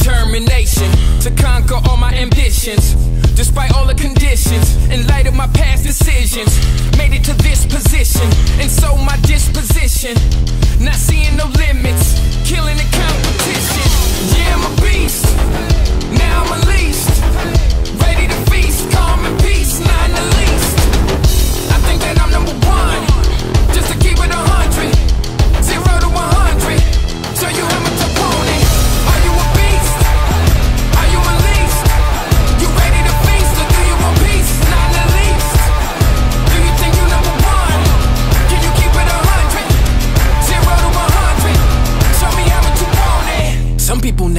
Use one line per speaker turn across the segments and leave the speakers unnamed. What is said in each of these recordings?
determination to conquer all my ambitions. Despite all the conditions, in light of my past decisions, made it to this position, and so my disposition, not seeing no limits, killing the competition. Yeah,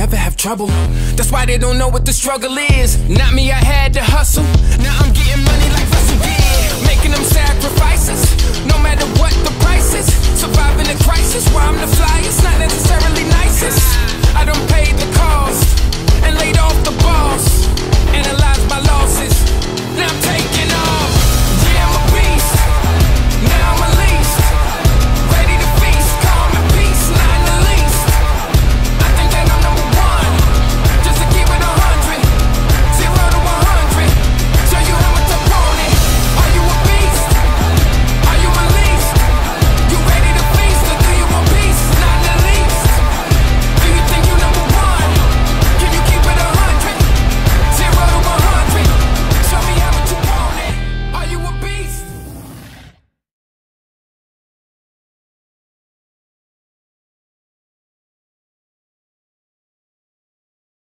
never have trouble. That's why they don't know what the struggle is. Not me, I had to hustle. Now I'm getting